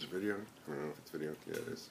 Is it video? I don't know if it's video. Yeah, it is.